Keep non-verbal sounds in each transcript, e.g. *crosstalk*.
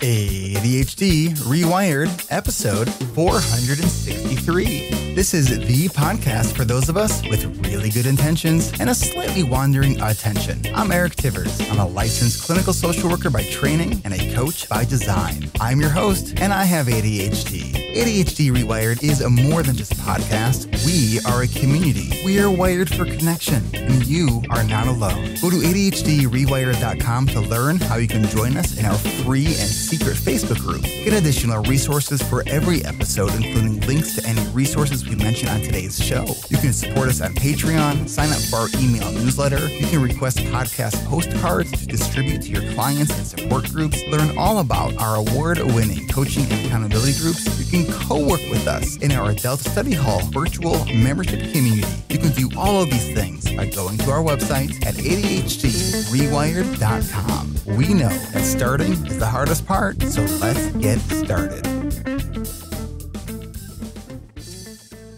ADHD Rewired, episode 463. This is the podcast for those of us with really good intentions and a slightly wandering attention. I'm Eric Tivers. I'm a licensed clinical social worker by training and a coach by design. I'm your host, and I have ADHD. ADHD Rewired is a more than just a podcast. We are a community. We are wired for connection, and you are not alone. Go to ADHDrewired.com to learn how you can join us in our free and secret Facebook group. Get additional resources for every episode, including links to any resources we mention on today's show. You can support us on Patreon, sign up for our email newsletter. You can request podcast postcards to distribute to your clients and support groups. Learn all about our award winning coaching and accountability groups. You can co work with us in our Adult Study Hall virtual membership community. You can do all of these things by going to our website at ADHDrewired.com. We know that starting is the hardest part, so let's get started.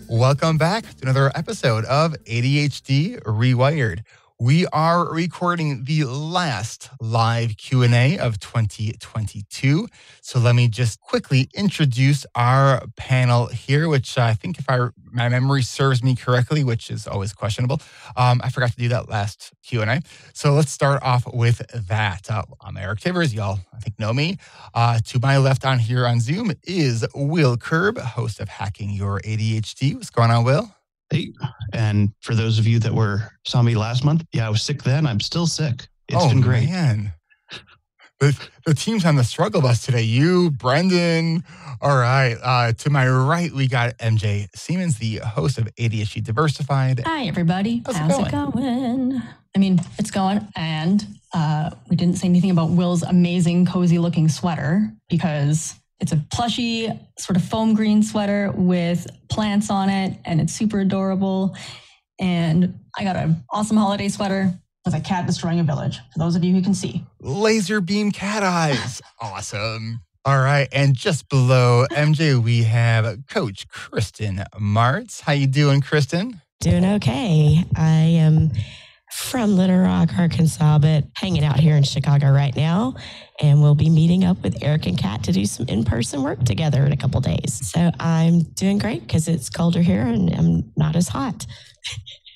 Welcome back to another episode of ADHD Rewired. We are recording the last live Q&A of 2022. So let me just quickly introduce our panel here, which I think if I my memory serves me correctly, which is always questionable, um, I forgot to do that last Q&A. So let's start off with that. Uh, I'm Eric Tivers. Y'all, I think, know me. Uh, to my left on here on Zoom is Will Curb, host of Hacking Your ADHD. What's going on, Will? Hey, and for those of you that were saw me last month, yeah, I was sick then. I'm still sick. It's oh, been great. Man. The, the team's on the struggle bus today. You, Brendan. All right. Uh, to my right, we got MJ Siemens, the host of ADHD Diversified. Hi, everybody. How's it going? it going? I mean, it's going. And uh, we didn't say anything about Will's amazing, cozy looking sweater because it's a plushy, sort of foam green sweater with plants on it, and it's super adorable. And I got an awesome holiday sweater with a cat destroying a village, for those of you who can see. Laser beam cat eyes. *laughs* awesome. All right. And just below MJ, we have Coach Kristen Martz. How you doing, Kristen? Doing okay. I am from Little Rock, Arkansas, but hanging out here in Chicago right now. And we'll be meeting up with Eric and Kat to do some in person work together in a couple days. So I'm doing great because it's colder here and I'm not as hot.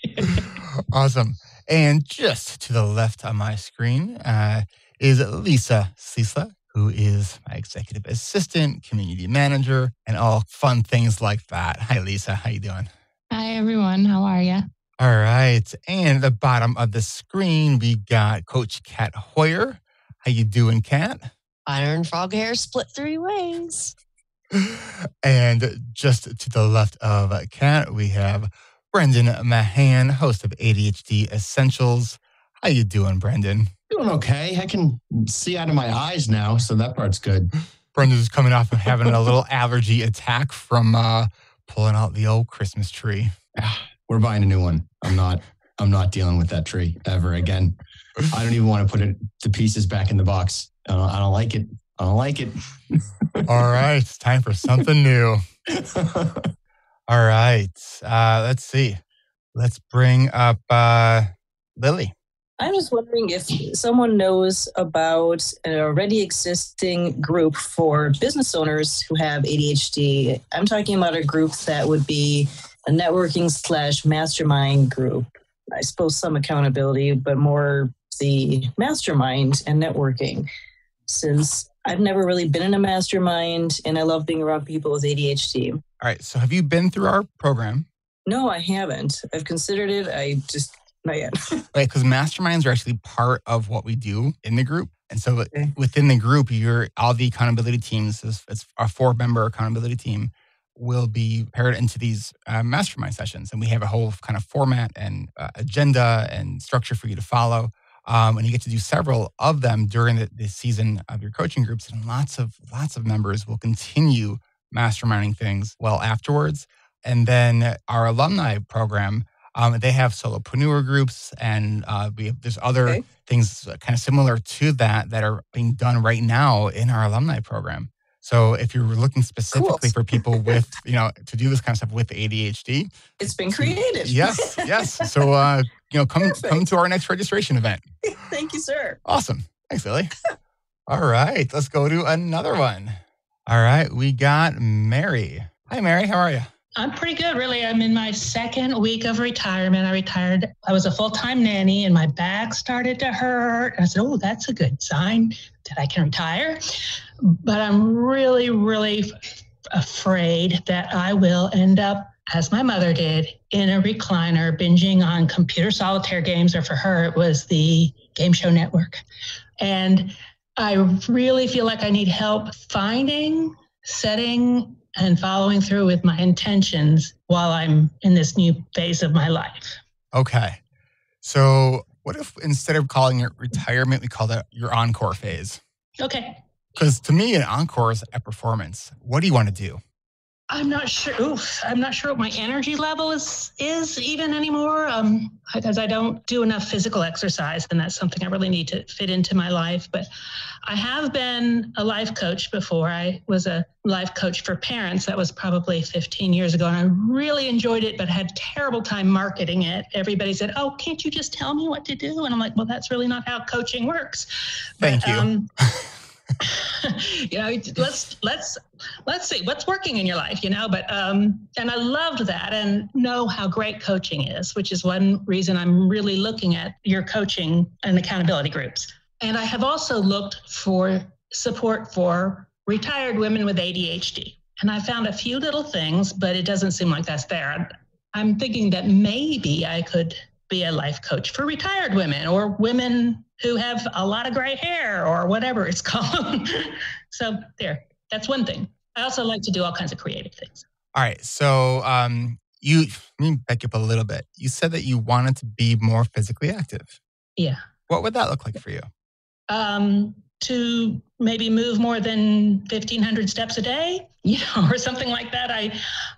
*laughs* awesome. And just to the left on my screen uh, is Lisa Sisla, who is my executive assistant, community manager, and all fun things like that. Hi, Lisa. How you doing? Hi, everyone. How are you? All right. And at the bottom of the screen, we got Coach Kat Hoyer. How you doing, Kat? Iron frog hair split three ways. And just to the left of Kat, we have Brendan Mahan, host of ADHD Essentials. How you doing, Brendan? Doing okay. I can see out of my eyes now, so that part's good. *laughs* Brendan's coming off of having a little *laughs* allergy attack from uh, pulling out the old Christmas tree. We're buying a new one. I'm not. I'm not dealing with that tree ever again. I don't even want to put it the pieces back in the box. I don't, I don't like it. I don't like it. All right, it's time for something new. *laughs* All right, uh, let's see. Let's bring up uh, Lily. I'm just wondering if someone knows about an already existing group for business owners who have ADHD. I'm talking about a group that would be a networking slash mastermind group. I suppose some accountability, but more the mastermind and networking. Since I've never really been in a mastermind and I love being around people with ADHD. All right, so have you been through our program? No, I haven't. I've considered it. I just, not yet. *laughs* Right, because masterminds are actually part of what we do in the group. And so Okay. within the group, you're all the accountability teams, it's, it's a four member accountability team, will be paired into these uh, mastermind sessions. And we have a whole kind of format and uh, agenda and structure for you to follow. Um, and you get to do several of them during the, the season of your coaching groups. And lots of lots of members will continue masterminding things well afterwards. And then our alumni program, um, they have solopreneur groups, and uh, we have, there's other Okay. things kind of similar to that that are being done right now in our alumni program. So if you're looking specifically for people with, *laughs* you know, to do this kind of stuff with ADHD, It's been created. yes, yes. *laughs* So uh, you know, come come to our next registration event. Thank you, sir. Awesome. Thanks, Lily. All right, let's go to another one. All right, we got Mary. Hi, Mary. How are you? I'm pretty good, really. I'm in my second week of retirement. I retired. I was a full time nanny and my back started to hurt. I said, Oh, that's a good sign that I can retire. But I'm really, really f- afraid that I will end up, as my mother did, in a recliner binging on computer solitaire games, or for her, it was the Game Show Network. And I really feel like I need help finding, setting, and following through with my intentions while I'm in this new phase of my life. Okay. So, what if instead of calling it retirement, we call that your encore phase? Okay. Because to me, an encore is a performance. What do you want to do? I'm not sure. Oof, I'm not sure what my energy level is is even anymore. Um, because I don't do enough physical exercise, and that's something I really need to fit into my life. But I have been a life coach before. I was a life coach for parents. That was probably 15 years ago, and I really enjoyed it, but had a terrible time marketing it. Everybody said, "Oh, can't you just tell me what to do?" And I'm like, "Well, that's really not how coaching works." Thank But, you. um, *laughs* *laughs* you know let's let's let's see what's working in your life you know but um and i loved that and know how great coaching is which is one reason i'm really looking at your coaching and accountability groups. And i have also looked for support for retired women with adhd and i found a few little things but it doesn't seem like that's there. I'm thinking that maybe i could be a life coach for retired women or women who have a lot of gray hair or whatever it's *laughs* called. so there, that's one thing. I also like to do all kinds of creative things. All right. So, um, you let me back up a little bit. You said that you wanted to be more physically active. Yeah. What would that look like for you? Um, to maybe move more than 1500 steps a day, *laughs* you know, or something like that. I,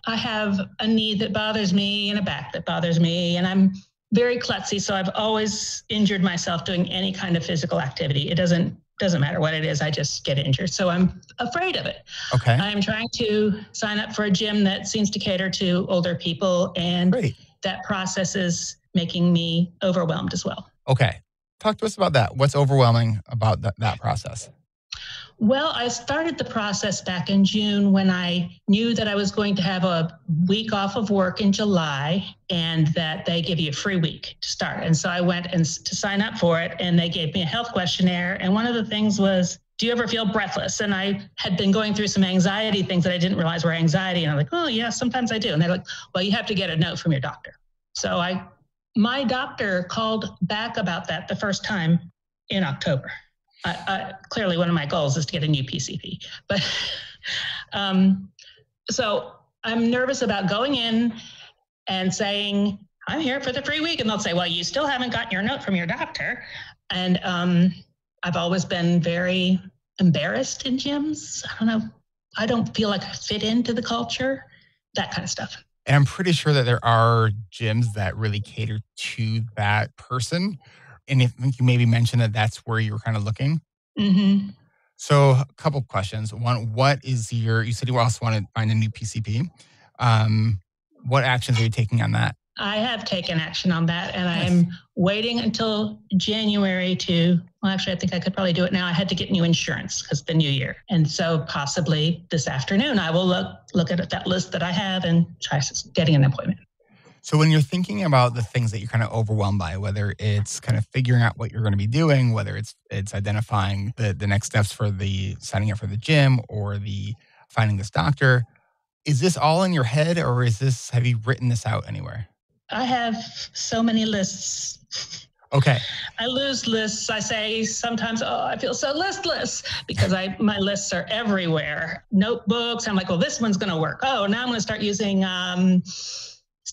I have a knee that bothers me and a back that bothers me, and I'm very klutzy. So I've always injured myself doing any kind of physical activity. It doesn't doesn't matter what it is. I just get injured. So I'm afraid of it. Okay. I'm trying to sign up for a gym that seems to cater to older people, and Great. that process is making me overwhelmed as well. Okay. Talk to us about that. What's overwhelming about that, that process? Well, I started the process back in June when I knew that I was going to have a week off of work in July and that they give you a free week to start. And so I went and to sign up for it and they gave me a health questionnaire. And one of the things was, do you ever feel breathless? And I had been going through some anxiety things that I didn't realize were anxiety. And I'm like, oh, yeah, sometimes I do. And they're like, well, you have to get a note from your doctor. So I, my doctor called back about that the first time in October. I, I, clearly, one of my goals is to get a new PCP. But *laughs* um, so I'm nervous about going in and saying, I'm here for the free week. And they'll say, Well, you still haven't gotten your note from your doctor. And um, I've always been very embarrassed in gyms. I don't know. I don't feel like I fit into the culture, that kind of stuff. And I'm pretty sure that there are gyms that really cater to that person. And if I think you maybe mentioned that that's where you were kind of looking. hmm So, a couple questions. One, what is your? You said you also want to find a new PCP. Um, what actions are you taking on that? I have taken action on that, and I'm waiting until January to. Well, actually, I think I could probably do it now. I had to get new insurance because the new year, and so possibly this afternoon I will look look at that list that I have and try getting an appointment. So, when you're thinking about the things that you're kind of overwhelmed by, whether it's kind of figuring out what you're going to be doing, whether it's it's identifying the the next steps for the signing up for the gym or the finding this doctor, is this all in your head, or is this have you written this out anywhere? I have so many lists. Okay. I lose lists. I say sometimes, oh, I feel so listless because I my lists are everywhere. Notebooks. I'm like, well, this one's going to work. Oh, now I'm going to start using um,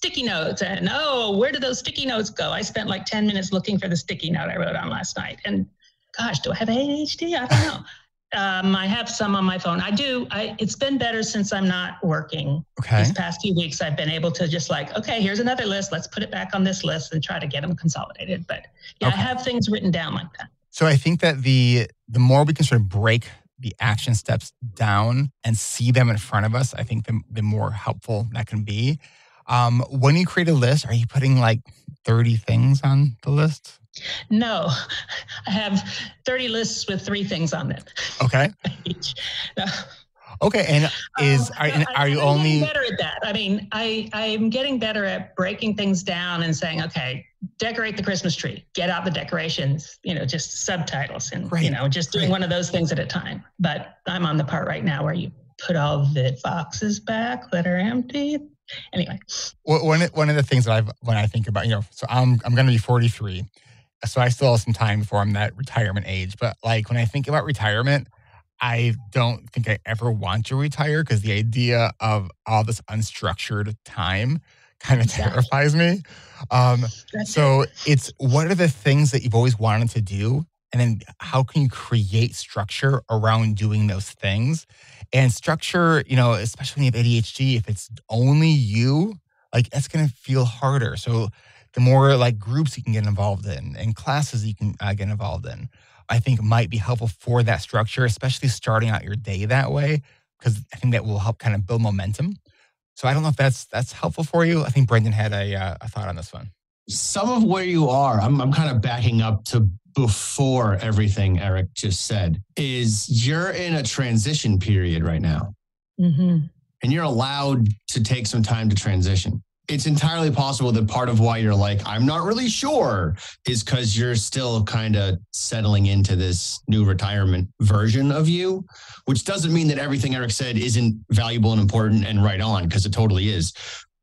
sticky notes. And oh, where did those sticky notes go? I spent like 10 minutes looking for the sticky note I wrote on last night. And gosh, do I have ADHD? I don't know. Um, I have some on my phone. I do. I, it's been better since I'm not working Okay. these past few weeks i've been able to just like okay here's another list let's put it back on this list and try to get them consolidated but yeah Okay. i have things written down like that So I think that the the more we can sort of break the action steps down and see them in front of us, I think the, the more helpful that can be. Um, when you create a list, are you putting like 30 things on the list? No, *laughs* I have 30 lists with three things on them. Okay. *laughs* No. *laughs* Okay. And is Um, are, and are you I'm only getting better at that? I mean, I I'm getting better at breaking things down and saying, okay, decorate the Christmas tree, get out the decorations, you know, just subtitles and Great, you know, just doing great. one of those things at a time. But I'm on the part right now where you put all the boxes back that are empty. Anyway, Well, one one of the things that I've when I think about you know so I'm I'm going to be 43, so I still have some time before I'm that retirement age. But like when I think about retirement, I don't think I ever want to retire because the idea of all this unstructured time kind of Exactly. terrifies me. Um, so it's what are the things that you've always wanted to do, and then how can you create structure around doing those things? And structure, you know, especially when you have ADHD, if it's only you, like it's going to feel harder. So the more like groups you can get involved in and classes you can uh, get involved in, I think might be helpful for that structure, especially starting out your day that way, because I think that will help kind of build momentum. So I don't know if that's that's helpful for you. I think Brendan had a, uh, a thought on this one. Some of where you are, I'm, I'm kind of backing up to before everything Eric just said, is you're in a transition period right now Mhm. and you're allowed to take some time to transition. It's entirely possible that part of why you're like, I'm not really sure, is because you're still kind of settling into this new retirement version of you, which doesn't mean that everything Eric said isn't valuable and important and right on, because it totally is.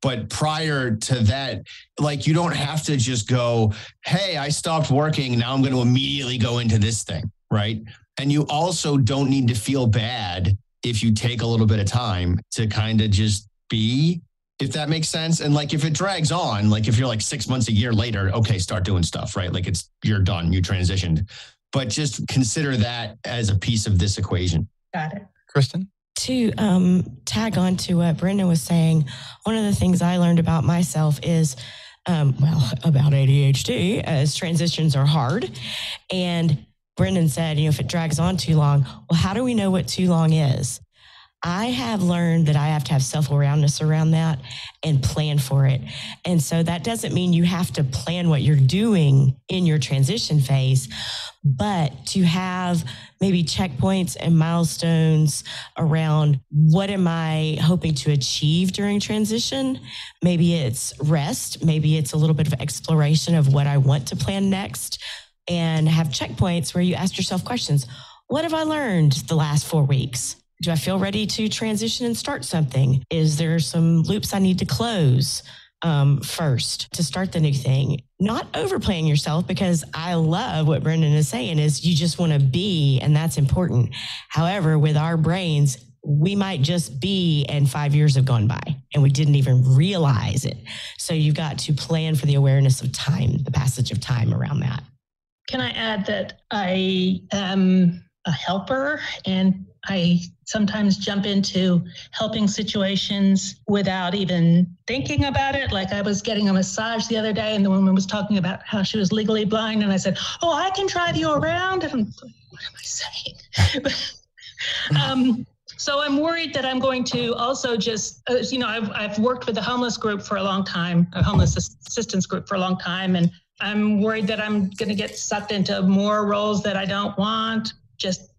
But prior to that, like you don't have to just go, hey, I stopped working. Now I'm going to immediately go into this thing. Right. And you also don't need to feel bad if you take a little bit of time to kind of just be, if that makes sense. And like if it drags on, like if you're like six months, a year later, okay, start doing stuff, right? Like it's, you're done, you transitioned. But just consider that as a piece of this equation. got it. Kristen? To um, tag on to what Brendan was saying, one of the things I learned about myself is, um, well, about ADHD, as transitions are hard. And Brendan said, you know, if it drags on too long, well, how do we know what too long is? I have learned that I have to have self awareness around that and plan for it. And so that doesn't mean you have to plan what you're doing in your transition phase, but to have maybe checkpoints and milestones around what am I hoping to achieve during transition? Maybe it's rest, maybe it's a little bit of exploration of what I want to plan next, and have checkpoints where you ask yourself questions. What have I learned the last four weeks? Do I feel ready to transition and start something? Is there some loops I need to close? um, first to start the new thing. Not overplaying yourself because I love what Brendan is saying is you just want to be and that's important. However, with our brains, we might just be and five years have gone by and we didn't even realize it. So you've got to plan for the awareness of time, the passage of time around that. Can I add that I am a helper and I sometimes jump into helping situations without even thinking about it. Like I was getting a massage the other day and the woman was talking about how she was legally blind. And I said, Oh, I can drive you around. And I'm what am I saying? *laughs* um, so I'm worried that I'm going to also just, uh, you know, I've, I've worked with the homeless group for a long time, a homeless assistance group for a long time. And I'm worried that I'm going to get sucked into more roles that I don't want. Just,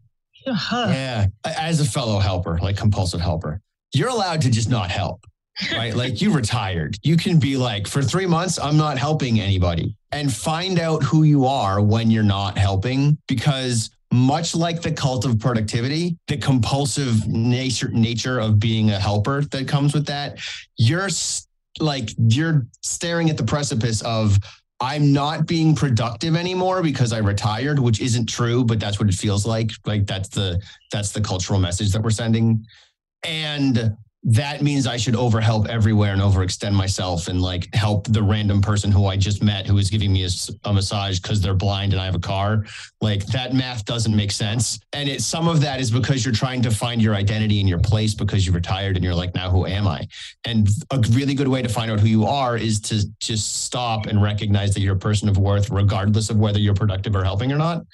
uh, Yeah. As a fellow helper, like compulsive helper, you're allowed to just not help, right? like you retired. You can be like, for three months, I'm not helping anybody and find out who you are when you're not helping because much like the cult of productivity, the compulsive nature nature of being a helper that comes with that, you're s- like you're staring at the precipice of I'm not being productive anymore because I retired, which isn't true, but that's what it feels like. Like that's the that's the cultural message that we're sending. And that means I should overhelp everywhere and overextend myself and like help the random person who I just met who is giving me a massage because they're blind and I have a car. Like that math doesn't make sense. And it, some of that is because you're trying to find your identity and your place because you retired and you're like, now who am I? And a really good way to find out who you are is to just stop and recognize that you're a person of worth, regardless of whether you're productive or helping or not.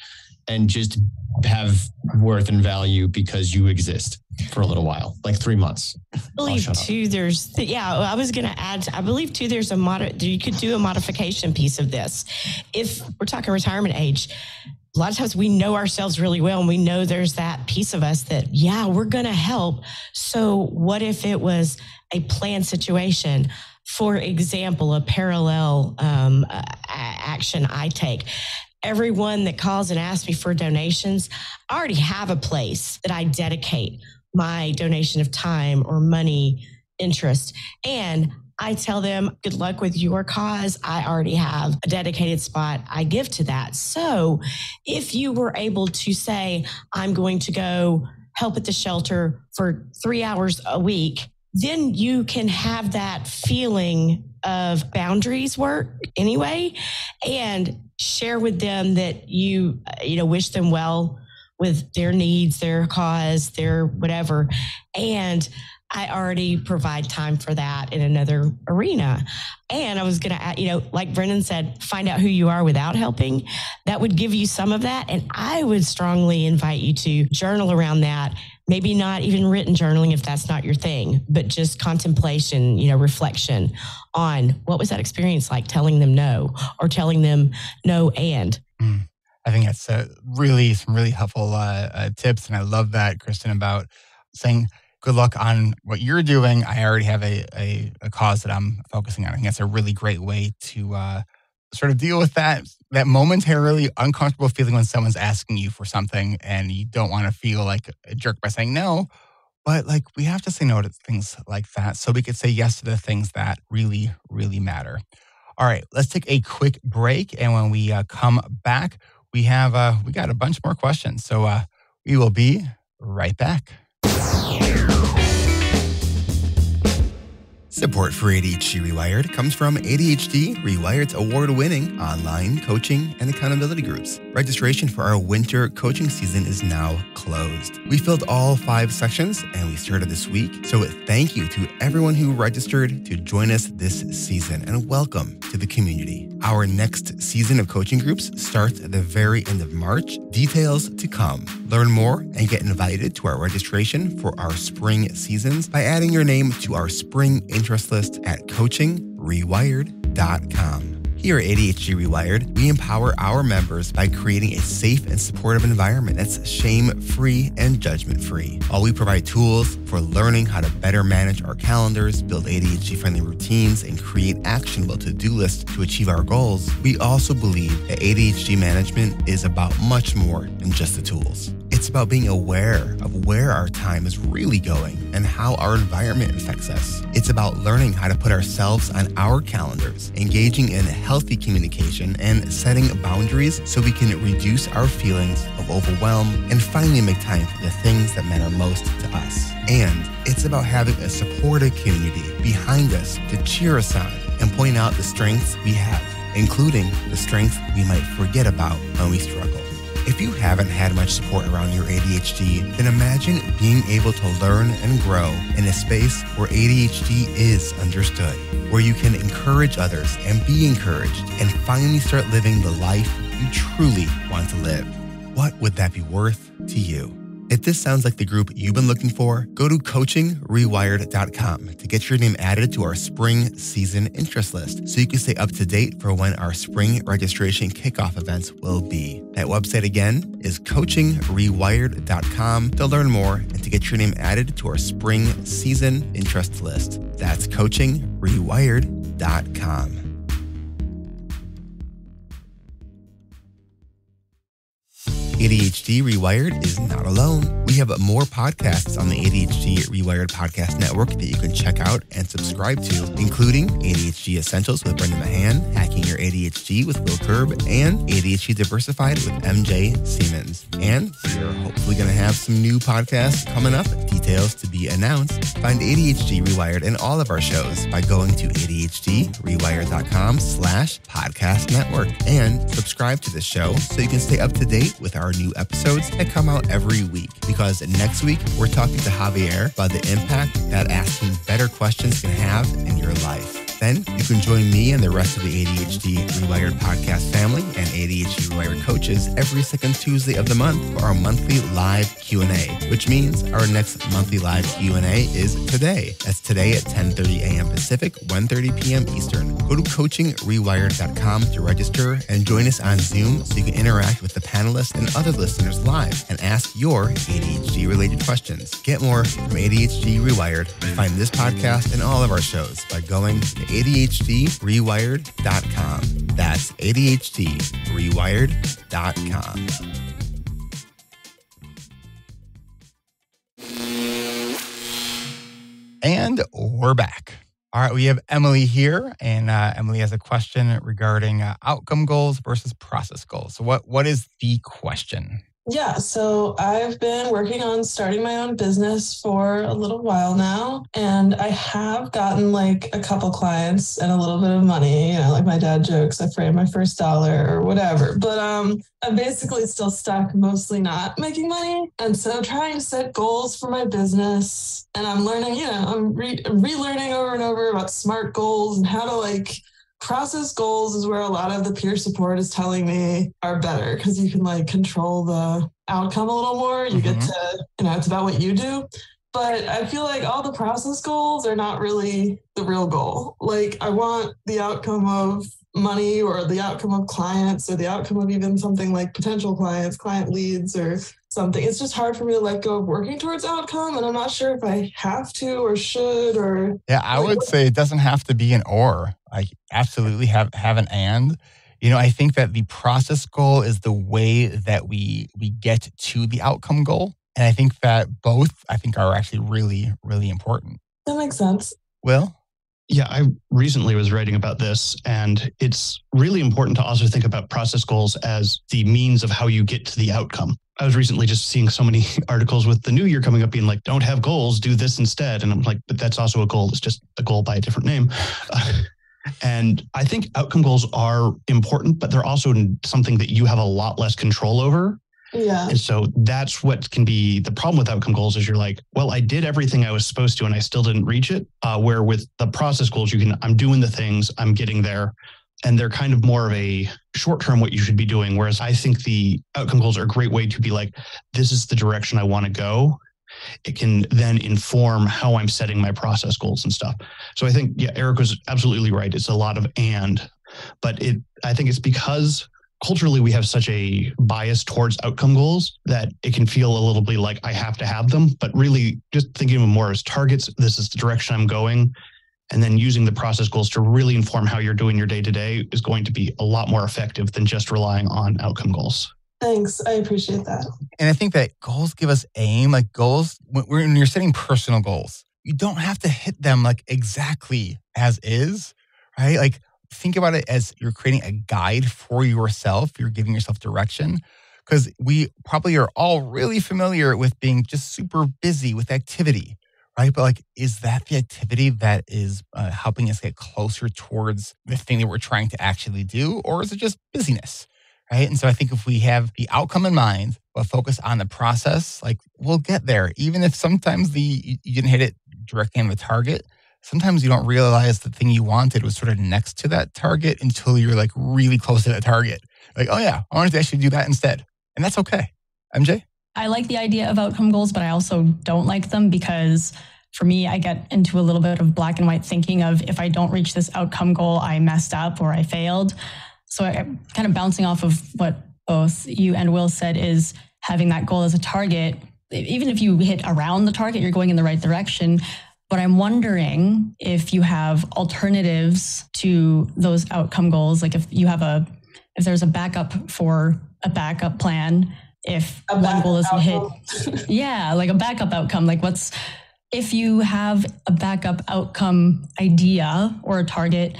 and just have worth and value because you exist for a little while, like three months. I believe too. There's yeah. I was going to add. I believe too. There's a mod. You could do a modification piece of this. If we're talking retirement age, a lot of times we know ourselves really well and we know there's that piece of us that yeah we're going to help so what if it was a planned situation for example a parallel um, action i take everyone that calls and asks me for donations i already have a place that i dedicate my donation of time or money interest and I tell them, good luck with your cause. I already have a dedicated spot I give to that. So if you were able to say, I'm going to go help at the shelter for three hours a week, then you can have that feeling of boundaries work anyway and share with them that you, you know, wish them well with their needs, their cause, their whatever. And I already provide time for that in another arena. And I was going to, you know, like Brendan said, find out who you are without helping. That would give you some of that. And I would strongly invite you to journal around that. Maybe not even written journaling if that's not your thing, but just contemplation, you know, reflection on what was that experience like telling them no or telling them no and. Mm. I think that's uh, really some really helpful uh, uh, tips. And I love that, Kristen, about saying, good luck on what you're doing. I already have a, a, a cause that I'm focusing on. I think that's a really great way to uh, sort of deal with that that momentarily uncomfortable feeling when someone's asking you for something and you don't want to feel like a jerk by saying no. But like we have to say no to things like that so we could say yes to the things that really, really matter. All right, let's take a quick break, and when we uh, come back, we have uh, we got a bunch more questions. So uh, we will be right back. Support for ADHD Rewired comes from ADHD Rewired's award winning online coaching and accountability groups. Registration for our winter coaching season is now closed. We filled all five sections and we started this week. So thank you to everyone who registered to join us this season and welcome to the community. Our next season of coaching groups starts at the very end of March. Details to come. Learn more and get invited to our registration for our spring seasons by adding your name to our spring interest list at coachingrewired.com. Here at ADHD Rewired, we empower our members by creating a safe and supportive environment that's shame free and judgment free. While we provide tools for learning how to better manage our calendars, build ADHD friendly routines, and create actionable to do lists to achieve our goals, we also believe that ADHD management is about much more than just the tools. It's about being aware of where our time is really going and how our environment affects us. It's about learning how to put ourselves on our calendars, engaging in healthy communication, and setting boundaries so we can reduce our feelings of overwhelm and finally make time for the things that matter most to us. And it's about having a supportive community behind us to cheer us on and point out the strengths we have, including the strengths we might forget about when we struggle. If you haven't had much support around your ADHD, then imagine being able to learn and grow in a space where ADHD is understood, where you can encourage others and be encouraged and finally start living the life you truly want to live. What would that be worth to you? If this sounds like the group you've been looking for, go to coachingrewired.com to get your name added to our spring season interest list so you can stay up to date for when our spring registration kickoff events will be. That website again is coachingrewired.com to learn more and to get your name added to our spring season interest list. That's coachingrewired.com. ADHD Rewired is not alone. We have more podcasts on the ADHD Rewired podcast network that you can check out and subscribe to, including ADHD Essentials with Brendan Mahan, Hacking Your ADHD with Will Curb, and ADHD Diversified with MJ Siemens. And we're hopefully going to have some new podcasts coming up, details to be announced. Find ADHD Rewired in all of our shows by going to ADHDrewired.com slash podcast network and subscribe to the show so you can stay up to date with our our new episodes that come out every week. Because next week, we're talking to Javier about the impact that asking better questions can have in your life. Then you can join me and the rest of the ADHD Rewired podcast family and ADHD Rewired coaches every second Tuesday of the month for our monthly live Q&A, which means our next monthly live Q&A is today. That's today at 10:30 a.m. Pacific, 1:30 p.m. Eastern. Go to coachingrewired.com to register and join us on Zoom so you can interact with the panelists and other listeners live and ask your ADHD related questions. Get more from ADHD Rewired find this podcast and all of our shows by going to ADHDrewired.com. That's ADHDrewired.com. And we're back. All right, we have Emily here, and uh, Emily has a question regarding uh, outcome goals versus process goals. So, what what is the question? Yeah, so I've been working on starting my own business for a little while now, and I have gotten like a couple clients and a little bit of money. You know, like my dad jokes, I framed my first dollar or whatever. But um, I'm basically still stuck, mostly not making money, and so trying to set goals for my business. And I'm learning, you know, I'm re- relearning over and over about smart goals and how to like process goals is where a lot of the peer support is telling me are better because you can like control the outcome a little more. You get Mhm. to, you know, it's about what you do. But I feel like all the process goals are not really the real goal. Like, I want the outcome of money or the outcome of clients or the outcome of even something like potential clients, client leads or something. It's just hard for me to let go of working towards outcome. And I'm not sure if I have to or should or Yeah, I Like, would what- say it doesn't have to be an or. Like absolutely have have an and. You know, I think that the process goal is the way that we we get to the outcome goal. And I think that both I think are actually really, really important. that makes sense. Will? Yeah, I recently was writing about this, and it's really important to also think about process goals as the means of how you get to the outcome. I was recently just seeing so many *laughs* articles with the new year coming up being like, don't have goals, do this instead. And I'm like, but that's also a goal. It's just a goal by a different name. *laughs* and I think outcome goals are important, but they're also something that you have a lot less control over Yeah. and so that's what can be the problem with outcome goals is you're like, well, I did everything I was supposed to and I still didn't reach it. Uh, where with the process goals, you can, I'm doing the things, I'm getting there. And they're kind of more of a short term what you should be doing. Whereas I think the outcome goals are a great way to be like, this is the direction I want to go. It can then inform how I'm setting my process goals and stuff. So I think, yeah, Eric was absolutely right. It's a lot of and, but it, I think it's because culturally we have such a bias towards outcome goals that it can feel a little bit like I have to have them, but really just thinking of them more as targets. This is the direction I'm going. And then using the process goals to really inform how you're doing your day to day is going to be a lot more effective than just relying on outcome goals. Thanks. I appreciate that. And I think that goals give us aim. Like goals, when, when you're setting personal goals, you don't have to hit them like exactly as is, right? Like think about it as you're creating a guide for yourself. You're giving yourself direction because we probably are all really familiar with being just super busy with activity, right? But like, is that the activity that is uh, helping us get closer towards the thing that we're trying to actually do? Or is it just busyness? right? And so I think if we have the outcome in mind, but focus on the process, like we'll get there. Even if sometimes the you didn't hit it directly on the target, sometimes you don't realize the thing you wanted was sort of next to that target until you're like really close to that target. Like, oh yeah, I wanted to actually do that instead, and that's okay. MJ, I like the idea of outcome goals, but I also don't like them because for me, I get into a little bit of black and white thinking of if I don't reach this outcome goal, I messed up or I failed. So I kind of bouncing off of what both you and Will said is having that goal as a target. Even if you hit around the target, you're going in the right direction. But I'm wondering if you have alternatives to those outcome goals. Like if you have a, if there's a backup for a backup plan, if A one goal isn't hit, *laughs* yeah, like a backup outcome. Like what's if you have a backup outcome idea or a target,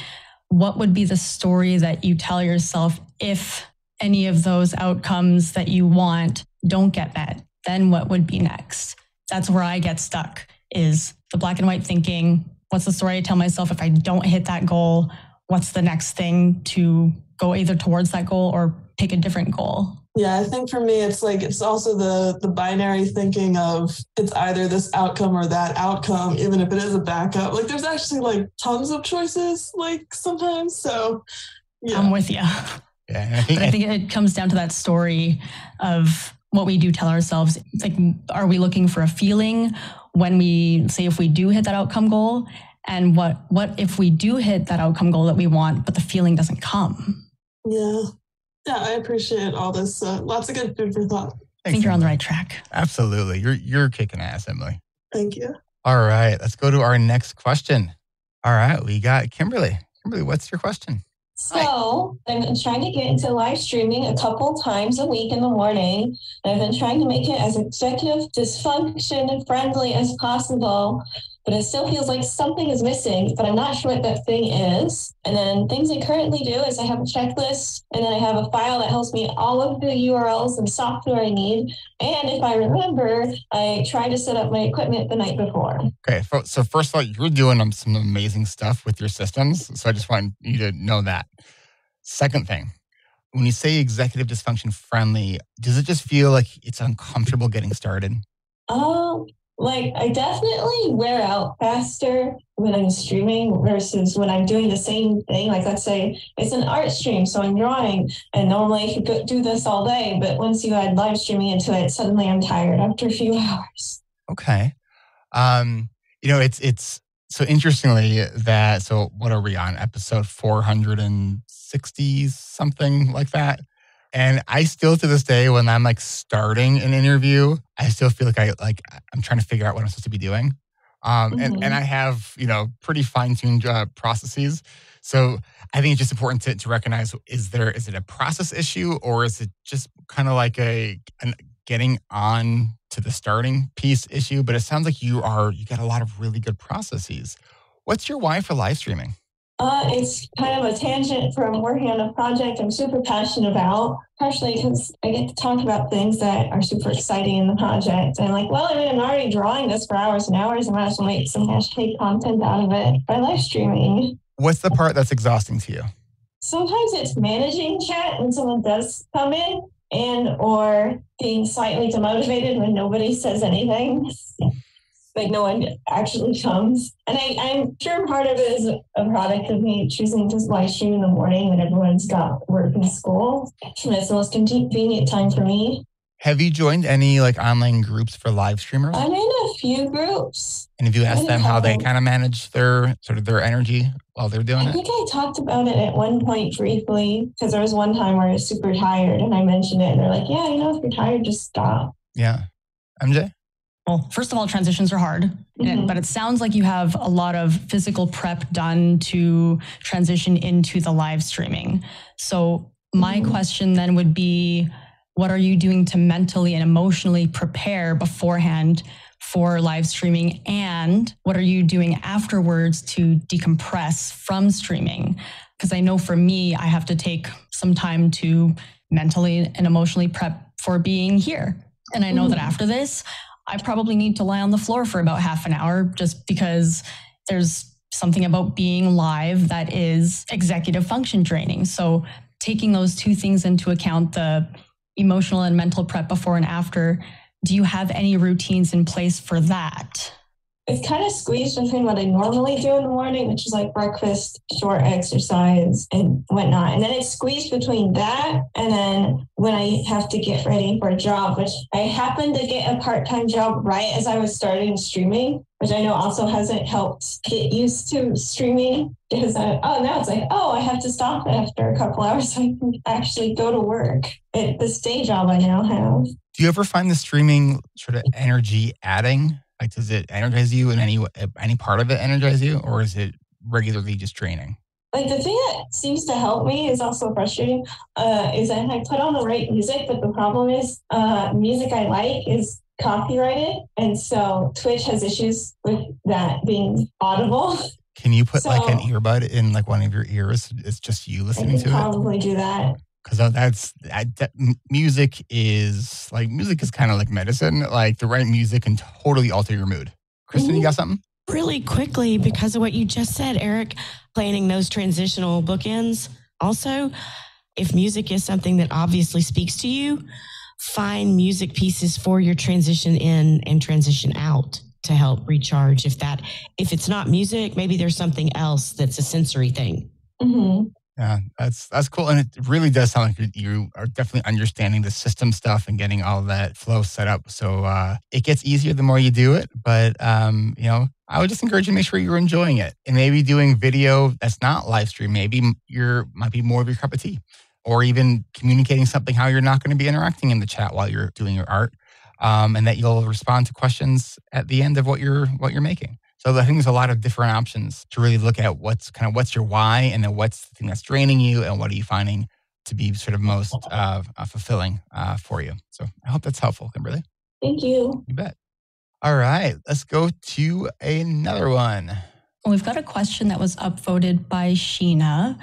what would be the story that you tell yourself if any of those outcomes that you want don't get met? Then what would be next? That's where I get stuck is the black and white thinking. What's the story I tell myself if I don't hit that goal? What's the next thing to go either towards that goal or take a different goal? Yeah, I think for me, it's like it's also the the binary thinking of it's either this outcome or that outcome, even if it is a backup. Like there's actually like tons of choices, like sometimes. So yeah. I'm with you. Yeah, I think, But I think it comes down to that story of what we do tell ourselves. It's like, are we looking for a feeling when we say if we do hit that outcome goal? And what what if we do hit that outcome goal that we want, but the feeling doesn't come? yeah, yeah. I appreciate all this. Uh, lots of good food for thought. I think you're on the right track. Absolutely. You're you're kicking ass, Emily. Thank you. All right, let's go to our next question. All right, we got Kimberly. Kimberly, what's your question? So I'm trying to get into live streaming a couple times a week in the morning. I've been trying to make it as executive dysfunction friendly as possible, but it still feels like something is missing, but I'm not sure what that thing is. And then things I currently do is I have a checklist and then I have a file that helps me all of the URLs and software I need. And if I remember, I try to set up my equipment the night before. Okay, so first of all, you're doing some amazing stuff with your systems. So I just want you to know that. Second thing, when you say executive dysfunction friendly, does it just feel like it's uncomfortable getting started? Um, like I definitely wear out faster when I'm streaming versus when I'm doing the same thing. Like let's say it's an art stream, so I'm drawing, and normally I could do this all day, but once you add live streaming into it, suddenly I'm tired after a few *laughs* hours. Okay. Um, you know, it's it's so interestingly that so what are we on episode 460 something like that? And I still to this day when I'm like starting an interview, I still feel like I like I'm trying to figure out what I'm supposed to be doing. Um, and, Mhm. and I have, you know, pretty fine-tuned uh, processes. So I think it's just important to, to recognize is there is it a process issue or is it just kind of like a an, getting on to the starting piece issue? But it sounds like you are you got a lot of really good processes. What's your why for live streaming? Uh, it's kind of a tangent from working on a project I'm super passionate about, partially because I get to talk about things that are super exciting in the project. And I'm like, well, I mean, I'm already drawing this for hours and hours. and I might as well make some hashtag content out of it by live streaming. What's the part that's exhausting to you? Sometimes it's managing chat when someone does come in and or being slightly demotivated when nobody says anything. Like no one actually comes. And I, I'm sure part of it is a product of me choosing to live stream in the morning when everyone's got work and school. And it's the most convenient time for me. Have you joined any like online groups for live streamers? I'm in a few groups. And have you asked them how they kind of manage their sort of their energy while they're doing I it? I think I talked about it at one point briefly because there was one time where I was super tired and I mentioned it and they're like, yeah, you know, if you're tired, just stop. Yeah. MJ? Well, first of all, transitions are hard, and- but it sounds like you have a lot of physical prep done to transition into the live streaming. So, my mm-hmm. question then would be what are you doing to mentally and emotionally prepare beforehand for live streaming? And what are you doing afterwards to decompress from streaming? Because I know for me, I have to take some time to mentally and emotionally prep for being here. And I know that Mhm. after this, I probably need to lie on the floor for about half an hour just because there's something about being live that is executive function draining. So, taking those two things into account the emotional and mental prep before and after, do you have any routines in place for that? It's kind of squeezed between what I normally do in the morning, which is like breakfast, short exercise, and whatnot. And then it's squeezed between that and then when I have to get ready for a job, which I happened to get a part time job right as I was starting streaming, which I know also hasn't helped get used to streaming because I, oh, now it's like, oh, I have to stop after a couple hours *laughs* so I can actually go to work at this day job I now have. Do you ever find the streaming sort of energy adding? Like, does it energize you in any any part of it energize you, or is it regularly just draining? like the thing that seems to help me is also frustrating uh, is that I put on the right music, but the problem is uh, music I like is copyrighted, and so Twitch has issues with that being audible. Can you put like an earbud in like one of your ears? It's just you I listening could to it. probably do that. Because that's I, that, music is like music is kind of like medicine. Like the right music can totally alter your mood. Kristen, you got something? Really quickly, because of what you just said, Eric, planning those transitional bookends. Also, if music is something that obviously speaks to you, find music pieces for your transition in and transition out to help recharge. If that, if it's not music, maybe there's something else that's a sensory thing. Mm-hmm. Yeah, that's that's cool, and it really does sound like you are definitely understanding the system stuff and getting all that flow set up. So uh, it gets easier the more you do it. But um, you know, I would just encourage you to make sure you're enjoying it, and maybe doing video that's not live stream. Maybe you're might be more of your cup of tea, or even communicating something how you're not going to be interacting in the chat while you're doing your art, um, and that you'll respond to questions at the end of what you're what you're making. So I think there's a lot of different options to really look at what's kind of what's your why, and then what's the thing that's draining you, and what are you finding to be sort of most *laughs* uh, uh, fulfilling uh, for you. So I hope that's helpful, Kimberly. Thank you. You bet. All right, let's go to another one. We've got a question that was upvoted by Sheena.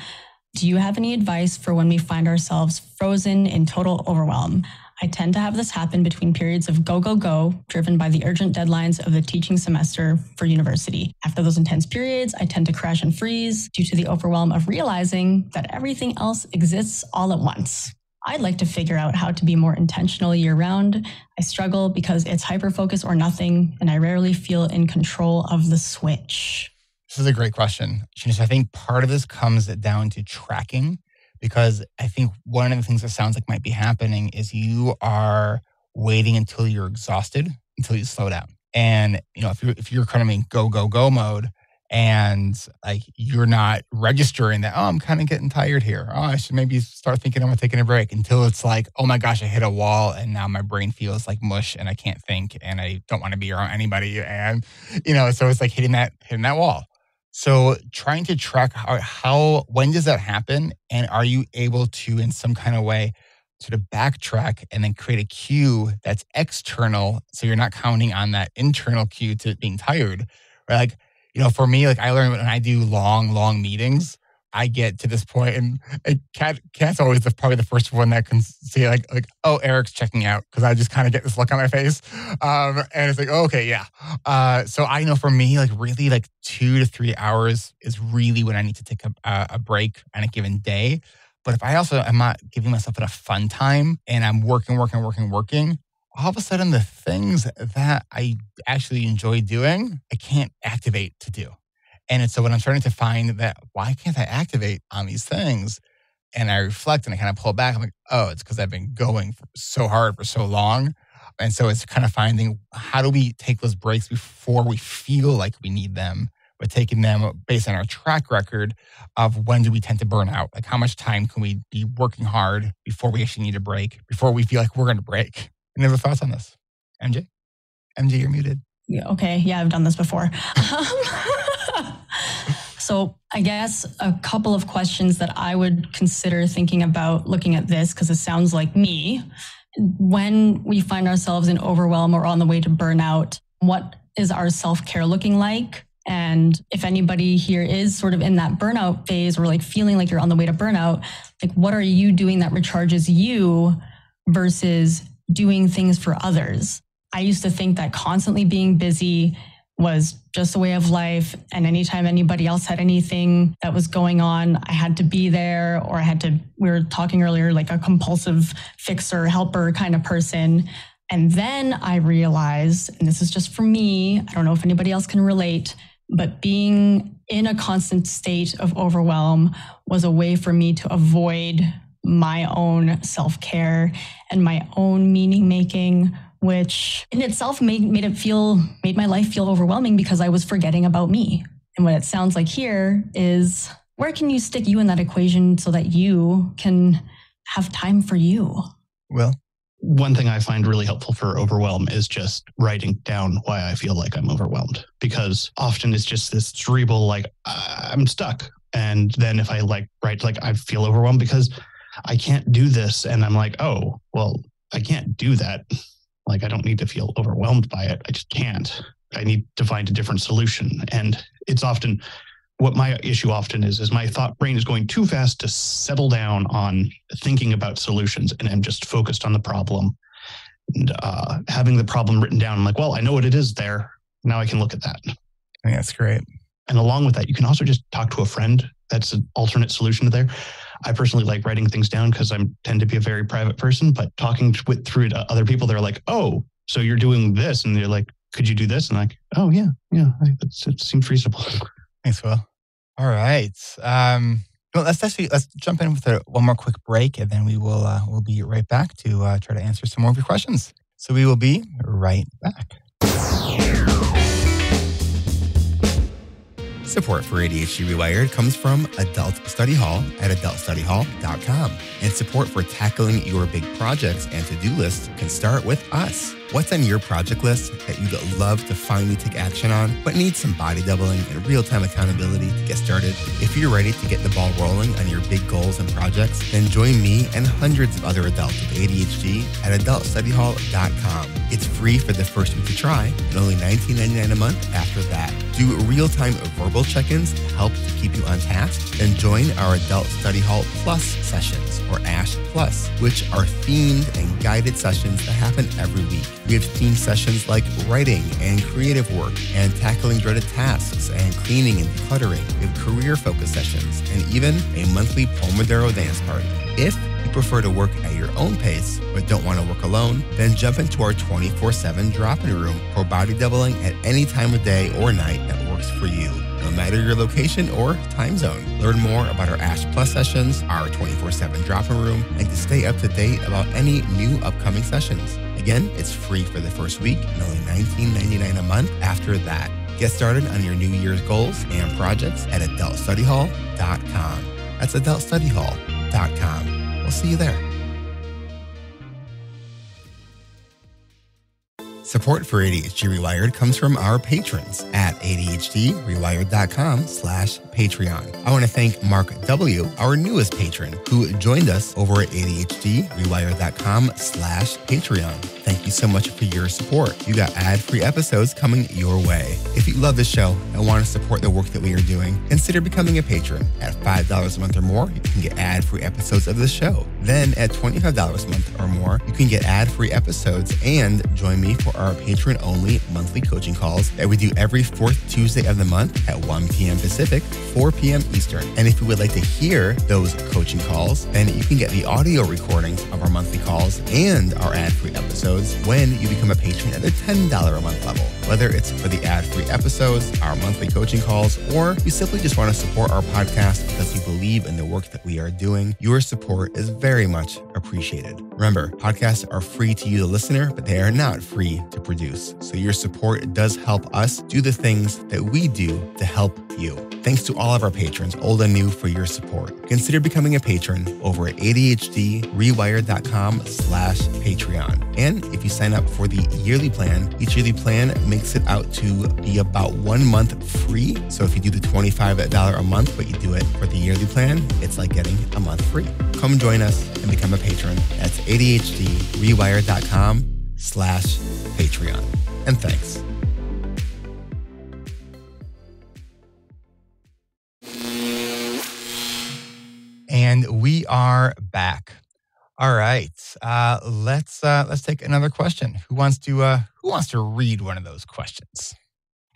Do you have any advice for when we find ourselves frozen in total overwhelm? I tend to have this happen between periods of go, go, go, driven by the urgent deadlines of the teaching semester for university. After those intense periods, I tend to crash and freeze due to the overwhelm of realizing that everything else exists all at once. I'd like to figure out how to be more intentional year round. I struggle because it's hyper focus or nothing, and I rarely feel in control of the switch. This is a great question. I think part of this comes down to tracking because I think one of the things that sounds like might be happening is you are waiting until you're exhausted until you slow down. And you know, if you're if you're kind of in go go go mode and like you're not registering that, oh, I'm kind of getting tired here. Oh, I should maybe start thinking I'm taking a break until it's like, oh my gosh, I hit a wall and now my brain feels like mush and I can't think and I don't want to be around anybody. And you know, so it's like hitting that hitting that wall. So trying to track how, how when does that happen, and are you able to, in some kind of way, sort of backtrack and then create a cue that's external, so you're not counting on that internal cue to being tired. Right? Like you know, for me, like I learned when I do long, long meetings, I get to this point, and, and Kat, Kat's always the, probably the first one that can see like, like, oh, Eric's checking out because I just kind of get this look on my face, um, and it's like, oh, okay, yeah. Uh, so I know for me, like really, like two to three hours is really when I need to take a, a break on a given day. But if I also am not giving myself enough fun time and I'm working, working, working, working, all of a sudden the things that I actually enjoy doing, I can't activate to do. And so when I'm starting to find that, why can't I activate on these things? And I reflect and I kind of pull back. I'm like, oh, it's because I've been going so hard for so long. And so it's kind of finding how do we take those breaks before we feel like we need them, but taking them based on our track record of when do we tend to burn out? Like how much time can we be working hard before we actually need a break, before we feel like we're going to break? *laughs* Any other thoughts on this? MJ? MJ, you're muted. Yeah, okay. Yeah, I've done this before. *laughs* Um, *laughs* so I guess a couple of questions that I would consider thinking about looking at this, because it sounds like me. When we find ourselves in overwhelm or on the way to burnout, what is our self care looking like? And if anybody here is sort of in that burnout phase or like feeling like you're on the way to burnout, like what are you doing that recharges you versus doing things for others? I used to think that constantly being busy was just a way of life. And anytime anybody else had anything that was going on, I had to be there or I had to, we were talking earlier, like a compulsive fixer, helper kind of person. And then I realized, and this is just for me, I don't know if anybody else can relate, but being in a constant state of overwhelm was a way for me to avoid my own self care and my own meaning making which in itself made, made it feel, made my life feel overwhelming because I was forgetting about me. And what it sounds like here is where can you stick you in that equation so that you can have time for you? Well, one thing I find really helpful for overwhelm is just writing down why I feel like I'm overwhelmed because often it's just this cerebral, like, I'm stuck. And then if I like write, like, I feel overwhelmed because I can't do this. And I'm like, oh, well, I can't do that. Like, I don't need to feel overwhelmed by it. I just can't. I need to find a different solution. And it's often what my issue often is is my thought brain is going too fast to settle down on thinking about solutions and I'm just focused on the problem and uh, having the problem written down. I'm like, well, I know what it is there. Now I can look at that. That's great. And along with that, you can also just talk to a friend. That's an alternate solution to there. I personally like writing things down because I tend to be a very private person. But talking with through to other people, they're like, "Oh, so you're doing this," and they're like, "Could you do this?" And I'm like, "Oh yeah, yeah, it seems reasonable." *laughs* Thanks, Will. All right. Um, well, let's actually let's jump in with a, one more quick break, and then we will uh, we'll be right back to uh, try to answer some more of your questions. So we will be right back. Support for ADHD Rewired comes from Adult Study Hall at adultstudyhall.com. And support for tackling your big projects and to do lists can start with us. What's on your project list that you'd love to finally take action on, but needs some body doubling and real time accountability to get started? If you're ready to get the ball rolling on your big goals and projects, then join me and hundreds of other adults with ADHD at adultstudyhall.com. It's free for the first week to try and only $19.99 a month after that. Do real time verbal check ins to help to keep you on task. Then join our Adult Study Hall Plus sessions, or ASH Plus, which are themed and guided sessions that happen every week. We have theme sessions like writing and creative work and tackling dreaded tasks and cleaning and decluttering. We have career focus sessions and even a monthly Pomodoro dance party. If you prefer to work at your own pace but don't want to work alone, then jump into our 24 7 drop in room for body doubling at any time of day or night that works for you no matter your location or time zone. Learn more about our Ash Plus sessions, our 24 7 drop in room, and to stay up to date about any new upcoming sessions. Again, it's free for the first week and only $19.99 a month after that. Get started on your New Year's goals and projects at adultstudyhall.com. That's adultstudyhall.com. We'll see you there. Support for ADHD Rewired comes from our patrons at ADHDrewired.com slash Patreon. I want to thank Mark W., our newest patron, who joined us over at ADHDrewired.com slash Patreon. Thank you so much for your support. You got ad-free episodes coming your way. If you love the show and want to support the work that we are doing, consider becoming a patron. At $5 a month or more, you can get ad-free episodes of the show. Then at $25 a month or more, you can get ad-free episodes and join me for our patron-only monthly coaching calls that we do every fourth Tuesday of the month at 1 p.m. Pacific, 4 p.m. Eastern. And if you would like to hear those coaching calls, then you can get the audio recordings of our monthly calls and our ad-free episodes when you become a patron at the $10 a month level. Whether it's for the ad-free episodes, our monthly coaching calls, or you simply just want to support our podcast because you believe in the work that we are doing, your support is very much appreciated. Remember, podcasts are free to you, the listener, but they are not free to produce. So your support does help us do the things that we do to help you. Thanks to all of our patrons, old and new, for your support. Consider becoming a patron over at ADHDrewired.com slash Patreon. And if you sign up for the yearly plan, each yearly plan makes it out to be about one month free. So if you do the $25 a month, but you do it for the yearly plan, it's like getting a month free. Come join us and become a patron. That's ADHDrewired.com slash Patreon. And thanks. And we are back. All right, uh, let's uh, let's take another question. Who wants to uh, Who wants to read one of those questions?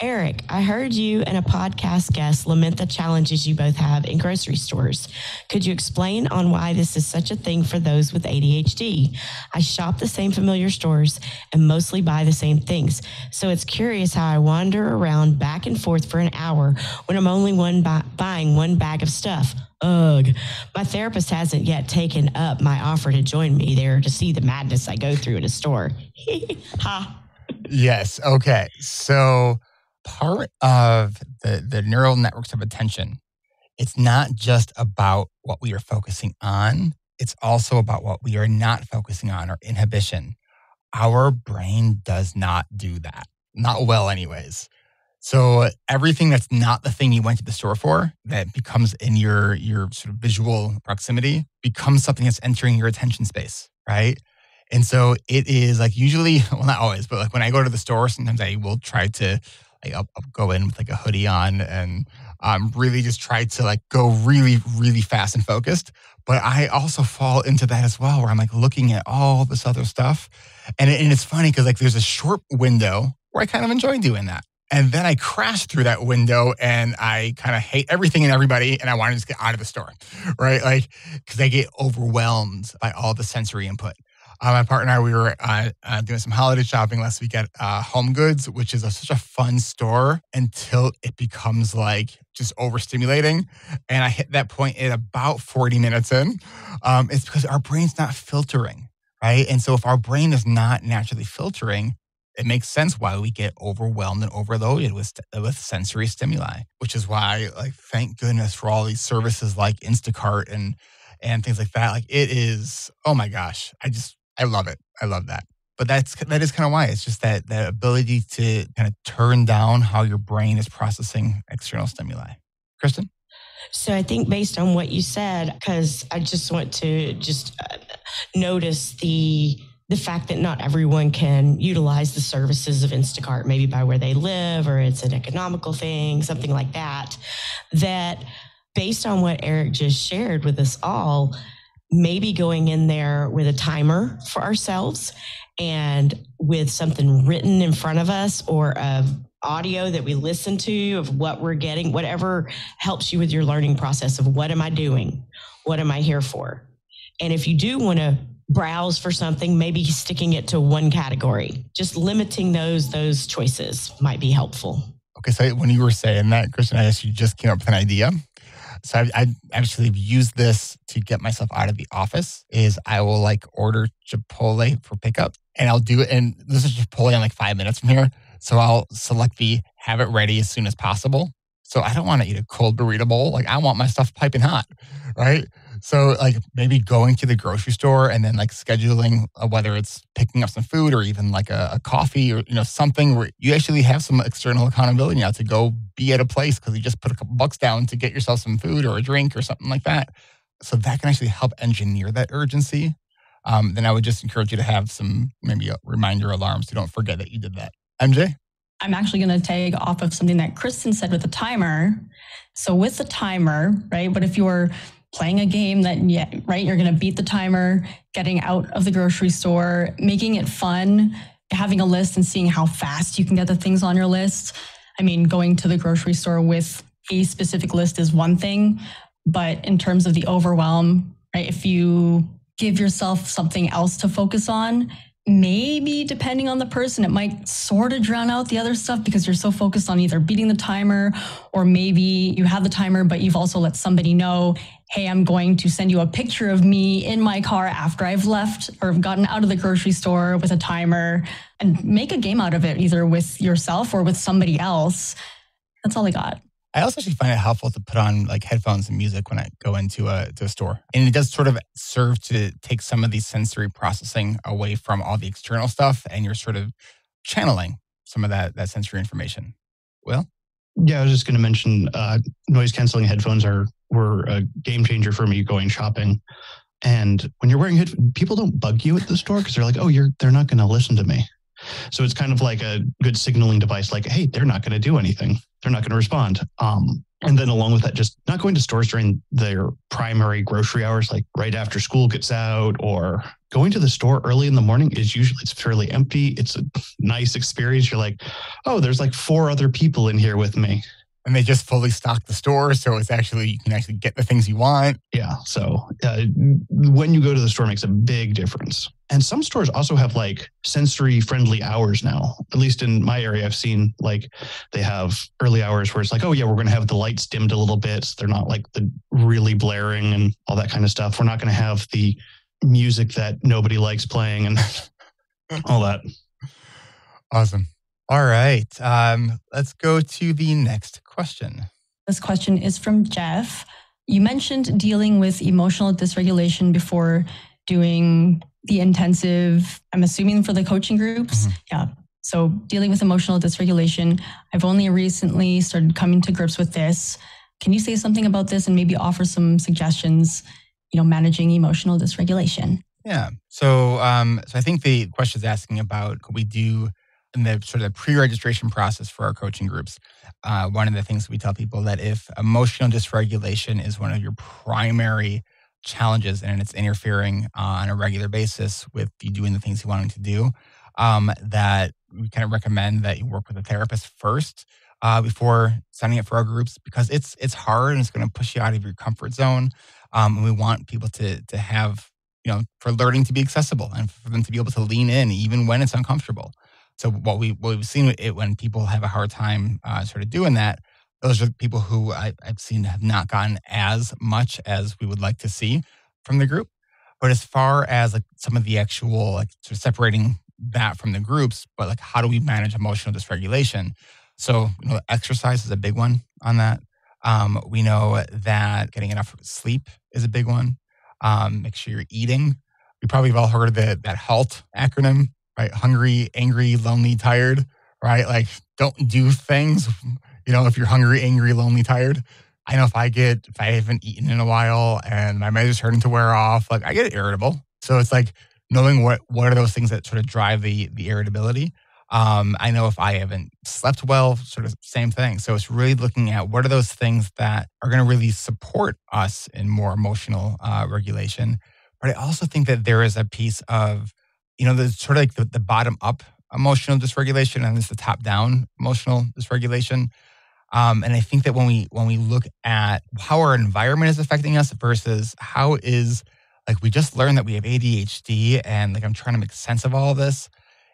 Eric, I heard you and a podcast guest lament the challenges you both have in grocery stores. Could you explain on why this is such a thing for those with ADHD? I shop the same familiar stores and mostly buy the same things. So it's curious how I wander around back and forth for an hour when I'm only one bu- buying one bag of stuff. Ugh. My therapist hasn't yet taken up my offer to join me there to see the madness I go through in a store. *laughs* ha. Yes. Okay. So part of the the neural networks of attention, it's not just about what we are focusing on. It's also about what we are not focusing on or inhibition. Our brain does not do that. Not well, anyways. So everything that's not the thing you went to the store for that becomes in your your sort of visual proximity becomes something that's entering your attention space, right? And so it is like usually, *laughs* well, not always, but like when I go to the store, sometimes I will try to I'll, I'll go in with like a hoodie on and um, really just try to like go really, really fast and focused. But I also fall into that as well, where I'm like looking at all this other stuff, and, it, and it's funny because like there's a short window where I kind of enjoy doing that And then I crash through that window and I kind of hate everything and everybody. And I want to just get out of the store, right? Like, because I get overwhelmed by all the sensory input. Uh, my partner and I, we were uh, uh, doing some holiday shopping last week at uh, Home Goods, which is a, such a fun store until it becomes like just overstimulating. And I hit that point at about 40 minutes in. Um, it's because our brain's not filtering, right? And so if our brain is not naturally filtering, it makes sense why we get overwhelmed and overloaded with with sensory stimuli, which is why, like, thank goodness for all these services like Instacart and and things like that. Like, it is, oh my gosh, I just I love it. I love that. But that's that is kind of why it's just that that ability to kind of turn down how your brain is processing external stimuli. Kristen. So I think based on what you said, because I just want to just uh, notice the the fact that not everyone can utilize the services of Instacart, maybe by where they live or it's an economical thing, something like that. That based on what Eric just shared with us all, maybe going in there with a timer for ourselves and with something written in front of us or a audio that we listen to of what we're getting whatever helps you with your learning process of what am i doing? What am i here for? And if you do want to browse for something maybe sticking it to one category. Just limiting those those choices might be helpful. Okay so when you were saying that kristen i guess you just came up with an idea so I, I actually used this to get myself out of the office. Is I will like order Chipotle for pickup, and I'll do it. And this is Chipotle in like five minutes from here, so I'll select the have it ready as soon as possible. So I don't want to eat a cold burrito bowl. Like I want my stuff piping hot, right? So like maybe going to the grocery store and then like scheduling uh, whether it's picking up some food or even like a, a, coffee or you know something where you actually have some external accountability now to go be at a place because you just put a couple bucks down to get yourself some food or a drink or something like that. So that can actually help engineer that urgency. Um, then I would just encourage you to have some maybe a reminder alarms so don't forget that you did that. MJ? I'm actually going to tag off of something that Kristen said with the timer. So with the timer, right? But if you're playing a game that, yeah, right, you're going to beat the timer, getting out of the grocery store, making it fun, having a list and seeing how fast you can get the things on your list. I mean, going to the grocery store with a specific list is one thing, but in terms of the overwhelm, right, if you give yourself something else to focus on, maybe depending on the person, it might sort of drown out the other stuff because you're so focused on either beating the timer or maybe you have the timer, but you've also let somebody know, hey, I'm going to send you a picture of me in my car after I've left or gotten out of the grocery store with a timer and make a game out of it, either with yourself or with somebody else. That's all I got. I also actually find it helpful to put on like headphones and music when I go into a to a store, and it does sort of serve to take some of the sensory processing away from all the external stuff, and you're sort of channeling some of that that sensory information. Well, yeah, I was just going to mention uh, noise canceling headphones are were a game changer for me going shopping. And when you're wearing headphones, people don't bug you at the store because they're like, "Oh, you're they're not going to listen to me." So it's kind of like a good signaling device, like, "Hey, they're not going to do anything." they're not going to respond. Um, and then along with that, just not going to stores during their primary grocery hours, like right after school gets out, or going to the store early in the morning is usually it's fairly empty. It's a nice experience. You're like, oh, there's like four other people in here with me and they just fully stock the store so it's actually you can actually get the things you want. Yeah so uh, when you go to the store makes a big difference. And some stores also have like sensory friendly hours now. At least in my area i've seen like they have early hours where it's like oh yeah we're going to have the lights dimmed a little bit so they're not like the really blaring and all that kind of stuff. We're not going to have the music that nobody likes playing and *laughs* all that. Awesome. All right. Um, let's go to the next question. This question is from Jeff. You mentioned dealing with emotional dysregulation before doing the intensive, I'm assuming for the coaching groups. Mm-hmm. Yeah. So, dealing with emotional dysregulation, I've only recently started coming to grips with this. Can you say something about this and maybe offer some suggestions, you know, managing emotional dysregulation? Yeah. So, um, so I think the question is asking about could we do in the sort of the pre-registration process for our coaching groups, uh, one of the things we tell people that if emotional dysregulation is one of your primary challenges and it's interfering on a regular basis with you doing the things you want to do, um, that we kind of recommend that you work with a therapist first uh, before signing up for our groups because it's it's hard and it's going to push you out of your comfort zone. Um, and we want people to to have you know for learning to be accessible and for them to be able to lean in even when it's uncomfortable. So what we what we've seen it when people have a hard time uh, sort of doing that, those are people who I, I've seen have not gotten as much as we would like to see from the group. But as far as like some of the actual like sort of separating that from the groups, but like how do we manage emotional dysregulation? So you know, exercise is a big one on that. Um, we know that getting enough sleep is a big one. Um, make sure you're eating. You probably have all heard the, that HALT acronym, right? Hungry, angry, lonely, tired, right? Like don't do things, you know, if you're hungry, angry, lonely, tired. I know if I get, if I haven't eaten in a while and my is starting to wear off, like I get irritable. So it's like knowing what, what are those things that sort of drive the, the irritability. Um, I know if I haven't slept well, sort of same thing. So it's really looking at what are those things that are going to really support us in more emotional uh, regulation. But I also think that there is a piece of, you know, there's sort of like the, the bottom up emotional dysregulation and there's the top down emotional dysregulation. Um, and I think that when we when we look at how our environment is affecting us versus how is like we just learned that we have ADHD and like I'm trying to make sense of all of this,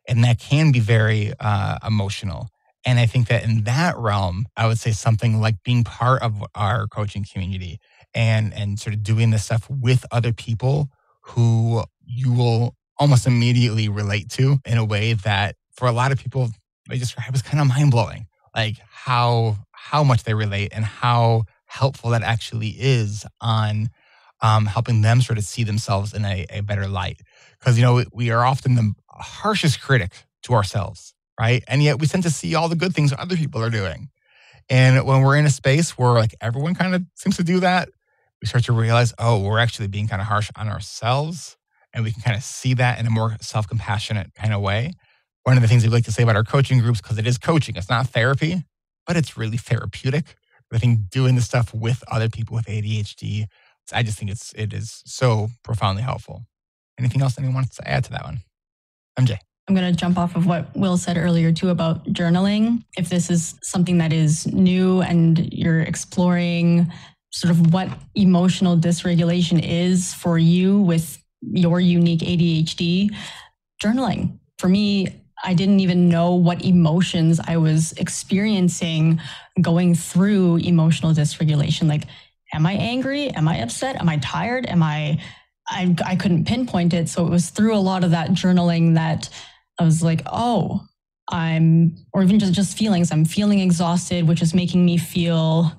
and that can be very uh, emotional. And I think that in that realm, I would say something like being part of our coaching community and and sort of doing this stuff with other people who you will almost immediately relate to in a way that for a lot of people, just it was kind of mind blowing like how how much they relate and how helpful that actually is on um, helping them sort of see themselves in a, a better light. Because you know we are often the harshest critic to ourselves, right? And yet we tend to see all the good things other people are doing. And when we're in a space where like everyone kind of seems to do that, we start to realize, oh, we're actually being kind of harsh on ourselves. And we can kind of see that in a more self compassionate kind of way one of the things we like to say about our coaching groups, because it is coaching, it's not therapy, but it's really therapeutic. I think doing the stuff with other people with ADHD, I just think it's it is so profoundly helpful. Anything else anyone wants to add to that one? MJ. I'm going to jump off of what Will said earlier too about journaling. If this is something that is new and you're exploring sort of what emotional dysregulation is for you with your unique ADHD, journaling. For me, I didn't even know what emotions I was experiencing going through emotional dysregulation. Like, am I angry? Am I upset? Am I tired? Am I, I, I couldn't pinpoint it. So it was through a lot of that journaling that I was like, oh, I'm, or even just, just feelings. I'm feeling exhausted, which is making me feel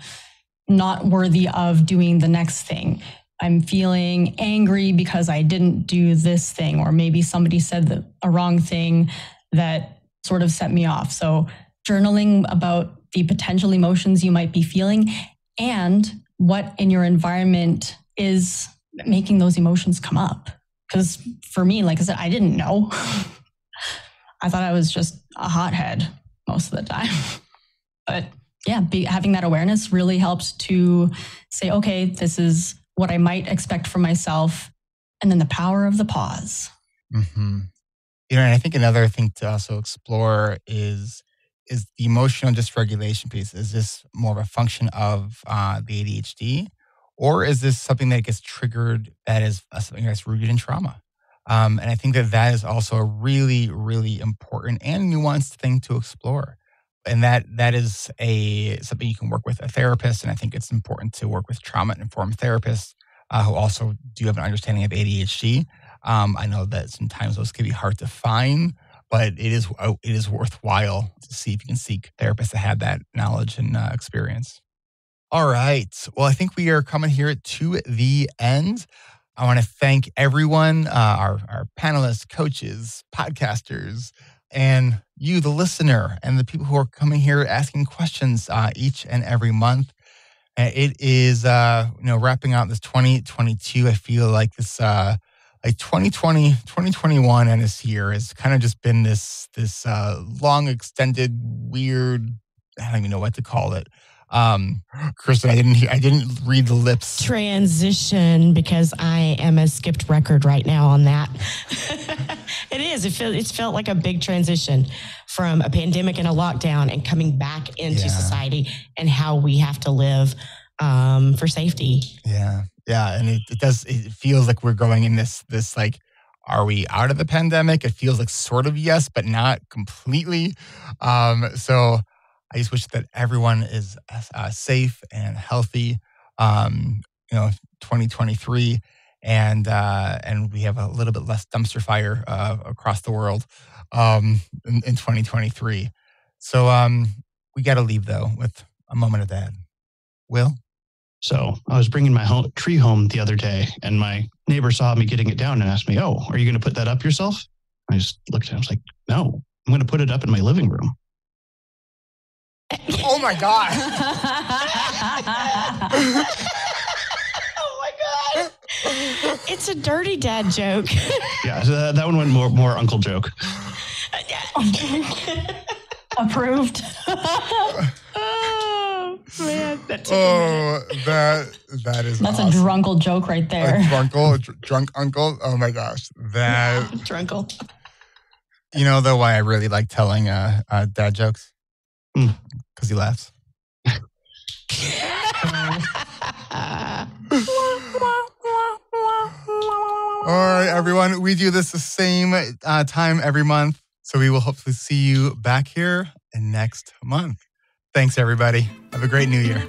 not worthy of doing the next thing. I'm feeling angry because I didn't do this thing, or maybe somebody said the, a wrong thing that sort of set me off. So, journaling about the potential emotions you might be feeling and what in your environment is making those emotions come up. Because for me, like I said, I didn't know. *laughs* I thought I was just a hothead most of the time. *laughs* but yeah, be, having that awareness really helps to say, okay, this is what I might expect from myself. And then the power of the pause. Mm-hmm. You know, and I think another thing to also explore is is the emotional dysregulation piece. Is this more of a function of uh, the ADHD, or is this something that gets triggered that is uh, something that's rooted in trauma? Um, and I think that that is also a really, really important and nuanced thing to explore. And that that is a something you can work with a therapist. And I think it's important to work with trauma informed therapists uh, who also do have an understanding of ADHD um, I know that sometimes those can be hard to find, but it is uh, it is worthwhile to see if you can seek therapists that have that knowledge and uh, experience. All right. Well, I think we are coming here to the end. I want to thank everyone, uh, our, our panelists, coaches, podcasters, and you, the listener, and the people who are coming here asking questions uh, each and every month. it is, uh, you know, wrapping out this 2022. I feel like this uh, like 2020 2021 and this year has kind of just been this this uh, long extended weird i don't even know what to call it Um, Kristen, I didn't hear, I didn't read the lips. Transition because I am a skipped record right now on that. *laughs* it is. It felt it's felt like a big transition from a pandemic and a lockdown and coming back into Yeah. society and how we have to live um, for safety. Yeah, yeah, and it, it does. It feels like we're going in this this like. Are we out of the pandemic? It feels like sort of yes, but not completely. Um, so I just wish that everyone is uh, safe and healthy. Um, you know, 2023, and uh, and we have a little bit less dumpster fire uh, across the world um, in, in 2023. So um, we got to leave though with a moment of that. Will. So I was bringing my home, tree home the other day, and my neighbor saw me getting it down and asked me, "Oh, are you going to put that up yourself?" I just looked at him. I was like, "No, I'm going to put it up in my living room." *laughs* Oh my god! *laughs* oh my god! It's a dirty dad joke. *laughs* Yeah, so that, that one went more more uncle joke. Approved. oh man, that Oh, that that is That's a drunkle joke right there. A drunkle, a dr- drunk uncle. Oh my gosh, that. Drunkle. you know though why I really like telling uh, uh dad jokes. Because he laughs. All right, everyone, we do this the same uh, time every month, so we will hopefully see you back here next month. Thanks, everybody. Have a great New Year.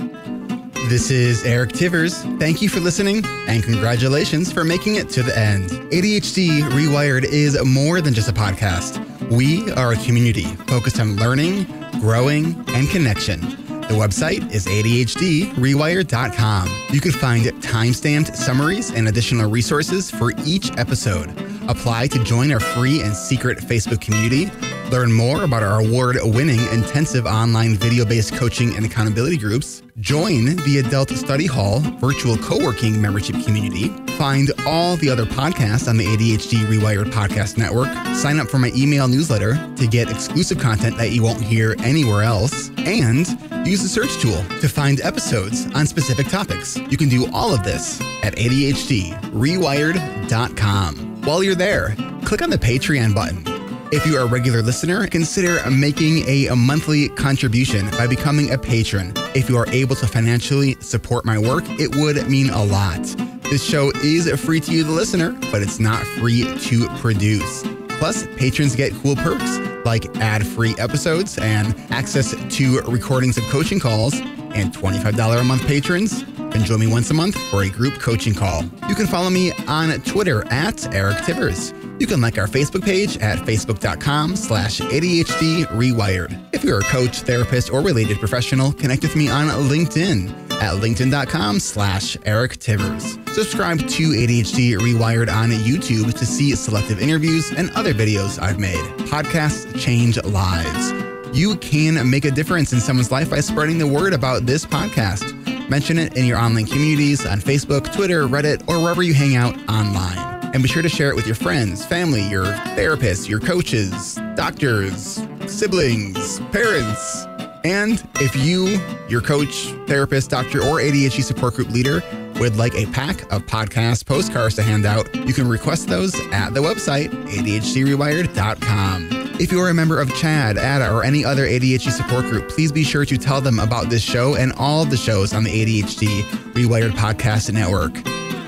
This is Eric Tivers. Thank you for listening and congratulations for making it to the end. ADHD Rewired is more than just a podcast. We are a community focused on learning, growing, and connection. The website is ADHDrewired.com. You can find time-stamped summaries and additional resources for each episode. Apply to join our free and secret Facebook community. Learn more about our award winning intensive online video based coaching and accountability groups. Join the Adult Study Hall virtual co working membership community. Find all the other podcasts on the ADHD Rewired Podcast Network. Sign up for my email newsletter to get exclusive content that you won't hear anywhere else. And use the search tool to find episodes on specific topics. You can do all of this at ADHDrewired.com. While you're there, click on the Patreon button. If you are a regular listener, consider making a, monthly contribution by becoming a patron. If you are able to financially support my work, it would mean a lot. This show is free to you, the listener, but it's not free to produce. Plus, patrons get cool perks like ad free episodes and access to recordings of coaching calls. And $25 a month patrons can join me once a month for a group coaching call. You can follow me on Twitter at Eric Tivers. You can like our Facebook page at facebook.com slash ADHD Rewired. If you're a coach, therapist, or related professional, connect with me on LinkedIn at linkedin.com slash Eric Tivers. Subscribe to ADHD Rewired on YouTube to see selective interviews and other videos I've made. Podcasts change lives. You can make a difference in someone's life by spreading the word about this podcast. Mention it in your online communities on Facebook, Twitter, Reddit, or wherever you hang out online. And be sure to share it with your friends, family, your therapists, your coaches, doctors, siblings, parents. And if you, your coach, therapist, doctor, or ADHD support group leader would like a pack of podcast postcards to hand out, you can request those at the website, ADHDrewired.com. If you are a member of CHADD, ADDA, or any other ADHD support group, please be sure to tell them about this show and all the shows on the ADHD Rewired Podcast Network.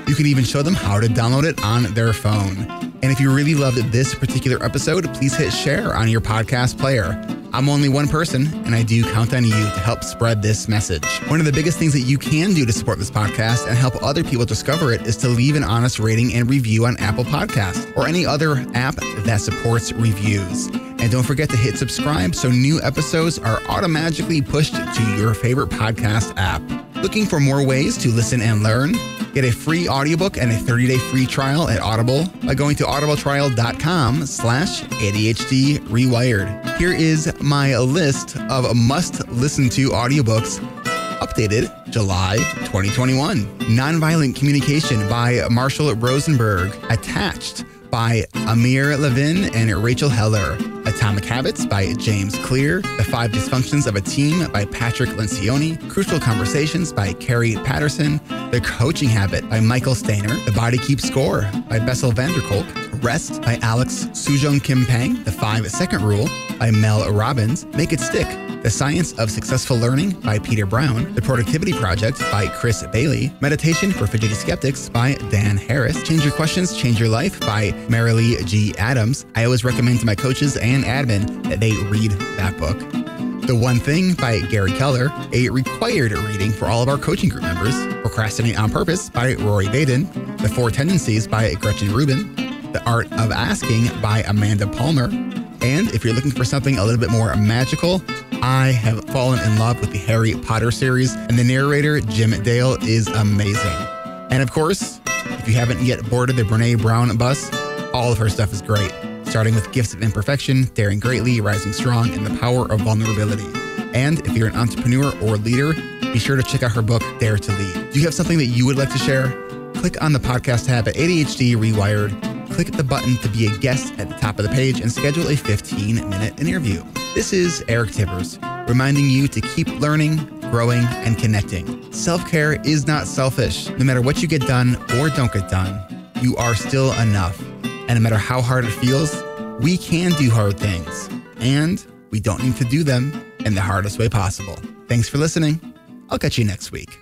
You can even show them how to download it on their phone. And if you really loved this particular episode, please hit share on your podcast player. I'm only one person, and I do count on you to help spread this message. One of the biggest things that you can do to support this podcast and help other people discover it is to leave an honest rating and review on Apple Podcasts or any other app that supports reviews. And don't forget to hit subscribe so new episodes are automatically pushed to your favorite podcast app. Looking for more ways to listen and learn? Get a free audiobook and a 30-day free trial at Audible by going to audibletrial.com slash ADHD Rewired. Here is my list of must-listen-to audiobooks updated July 2021. Nonviolent Communication by Marshall Rosenberg. Attached by Amir Levine and Rachel Heller. Atomic Habits by James Clear, The Five Dysfunctions of a Team by Patrick Lencioni, Crucial Conversations by Kerry Patterson, The Coaching Habit by Michael Stanier, The Body Keeps Score by Bessel van der Kolk, Rest by Alex Soojung Kim Pang, The Five Second Rule by Mel Robbins, Make It Stick the Science of Successful Learning by Peter Brown, The Productivity Project by Chris Bailey, Meditation for Fidgety Skeptics by Dan Harris, Change Your Questions, Change Your Life by Marilee G. Adams. I always recommend to my coaches and admin that they read that book. The One Thing by Gary Keller, a required reading for all of our coaching group members. Procrastinate on Purpose by Rory Vaden, The Four Tendencies by Gretchen Rubin, The Art of Asking by Amanda Palmer, and if you're looking for something a little bit more magical, I have fallen in love with the Harry Potter series, and the narrator, Jim Dale, is amazing. And of course, if you haven't yet boarded the Brene Brown bus, all of her stuff is great, starting with Gifts of Imperfection, Daring Greatly, Rising Strong, and the Power of Vulnerability. And if you're an entrepreneur or leader, be sure to check out her book, Dare to Lead. Do you have something that you would like to share? Click on the podcast tab at ADHD Rewired click the button to be a guest at the top of the page and schedule a 15 minute interview. This is Eric Tivers, reminding you to keep learning, growing, and connecting. Self care is not selfish. No matter what you get done or don't get done, you are still enough. And no matter how hard it feels, we can do hard things. And we don't need to do them in the hardest way possible. Thanks for listening. I'll catch you next week.